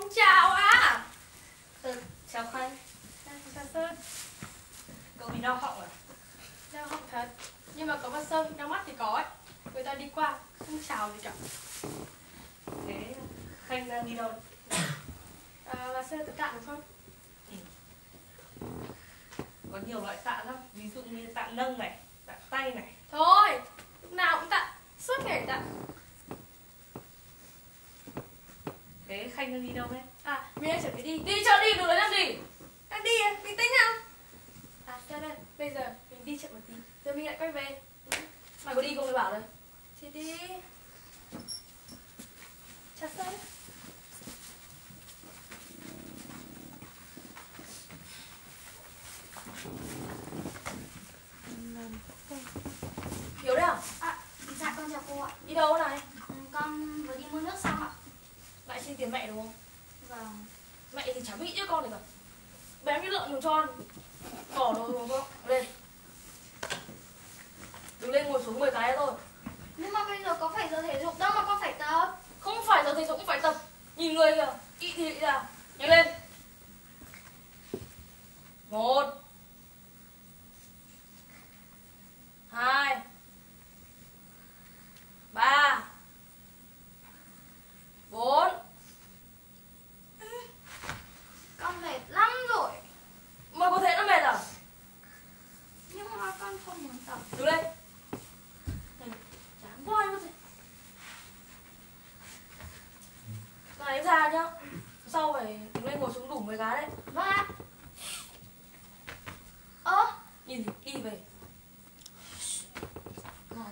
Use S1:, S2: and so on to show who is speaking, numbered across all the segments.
S1: Ông chào ạ.
S2: Ừ, chào Khanh.
S1: Chào Sơn.
S2: Cậu bị đau họng à?
S1: Đau họng thật. Nhưng mà có mặt Sơn đau mắt thì có ấy. Người ta đi qua không chào gì cả.
S2: Thế Khanh đang đi đâu?
S1: à, Bà Sơn tự tạ được không?
S2: Có nhiều loại tạ lắm. Ví dụ như tạ nâng này, tạ tay này.
S1: Thôi Lúc nào cũng tạ. Suốt ngày tạ
S2: Thế Khanh đang đi đâu đấy?
S1: À mình đang chuẩn bị đi. Đi cho đi, đừng nói làm gì. Đang đi à bình tĩnh nào. À cho đây. Bây giờ mình đi chậm một tí. Rồi mình lại quay về. Mày có đi không mày bảo rồi. Thì đi. Chặt sao đấy à?
S3: À, dạ con chào cô ạ.
S1: Đi đâu này?
S3: Ừ, Con vừa đi mua nước xong ạ.
S1: Lại xin tiền mẹ đúng không?
S3: Vâng.
S1: Mẹ thì chẳng biết chứ con này cả Bém cái lợn dùng cho ăn Cỏ đồ dùng cho Lên. Đứng lên ngồi xuống 10 cái thôi.
S3: Nhưng mà bây giờ có phải giờ thể dục đâu mà con phải tập.
S1: Không phải giờ thể dục cũng phải tập. Nhìn người kìa. Ị thì ị ra Nhanh lên. Một Hai Ba Bốn
S3: Con mệt lắm rồi.
S1: Mày có thể nó mệt à?
S3: Nhưng mà con không muốn tập.
S1: Đứng lên Này, Chán quá em có thể Này em ra nhá Sau phải đứng lên ngồi xuống đủ 10 cái đấy
S3: Vâng ạ. Ơ,
S1: Nhìn thì đi về
S3: Ôi,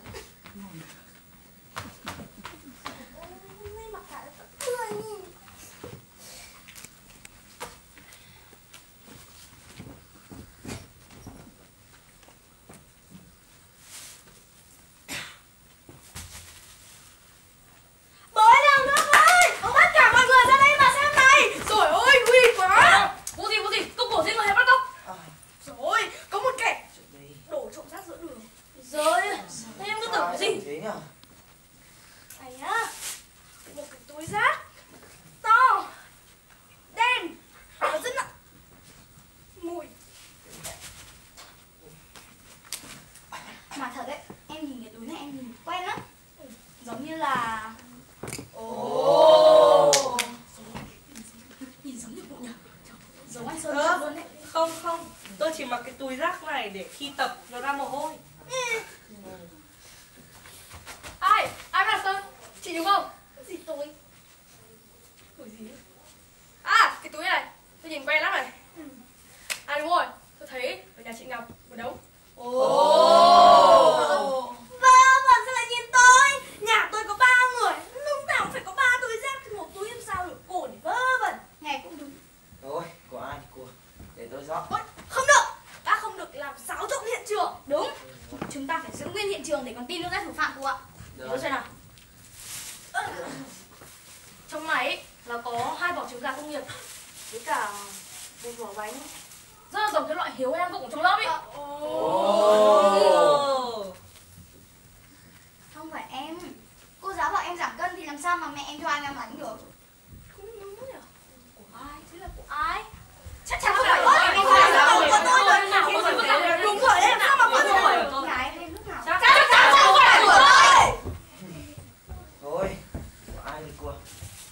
S3: mặc cả là cười nhỉ.
S1: Bố nào nữa ơi Ông bắt cả mọi người ra đây mà xem này Rồi ôi nguy quá Bố gì bố gì Cốc cổ giết người hay bắt cóc Rồi có một kẻ Đổ trộm rác giữa đường Rồi Thế em cứ tưởng cái gì
S4: Thế nhỉ?
S1: Này nhá Một cái túi rác To Đen Và rất nặng Mùi
S3: mà thật đấy, em nhìn cái túi này em nhìn quen lắm. Giống như là
S1: Ồ.
S3: Nhìn giống như cụ nhỉ. Giống anh Sơn luôn đấy.
S2: Không không. Tôi chỉ mặc cái túi rác này để khi tập nó ra mồ hôi.
S1: Ai? Ai là Sơn? Chị đúng không?
S3: Gì túi?
S1: Túi gì? À cái túi này. Tôi nhìn quen lắm này. À đúng rồi. Tôi thấy ở nhà chị Ngọc một đống
S3: Vâng, bọn sao lại nhìn tôi? Nhà tôi có ba người, lúc nào cũng phải có ba túi rác thì một túi làm sao được cồn vơ vẩn. Nghe cũng đúng.
S4: Thôi, của ai thì của Để tôi dọn
S3: Ôi, không được, bác không được làm xáo trộn hiện trường. Đúng. Chúng ta phải giữ nguyên hiện trường để còn tìm được ra thủ phạm cô ạ.
S4: Được
S1: Tôi xem nào Trong này là có hai vỏ trứng gà công nghiệp Với cả một vỏ bánh Rất là giống cái loại hiếu em dụng trong lớp ấy
S2: Ồ
S3: Không phải em. Cô giáo bảo em giảm cân thì làm sao mà mẹ em cho anh ăn bánh được?
S1: Không đúng nhỉ
S3: Của ai? Thế là của ai? Chắc
S1: Chắc
S3: chắn không
S1: phải
S3: phải
S1: của
S3: của
S1: tôi.
S3: em.
S1: Không phải
S3: Không phải
S1: của
S3: của
S1: tôi.
S3: tôi.
S1: Không phải của tôi.
S3: Đúng rồi đấy, làm sao mà có
S1: Không phải
S3: thể
S1: của tôi.
S3: Gái lên lúc nào?
S1: Chắc chắn không phải của tôi
S4: Thôi, của ai thì của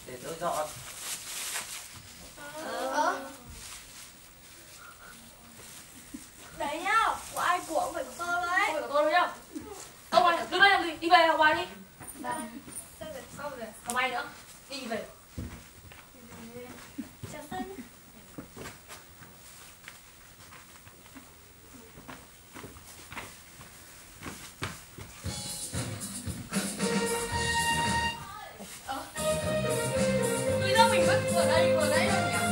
S4: Để tôi dọn
S3: Ờ. Đấy nhá, của ai của cũng phải của tôi
S1: Không
S3: đấy.
S1: phải của tôi đâu nhá Ông ơi, đứng đây làm gì? Đi về học bài đi
S3: Vâng.
S1: Sao rồi? Sao rồi? Không may nữa Đi về
S3: Chào Sơn.
S1: Bây giờ mình vẫn ở đây vừa nhỉ.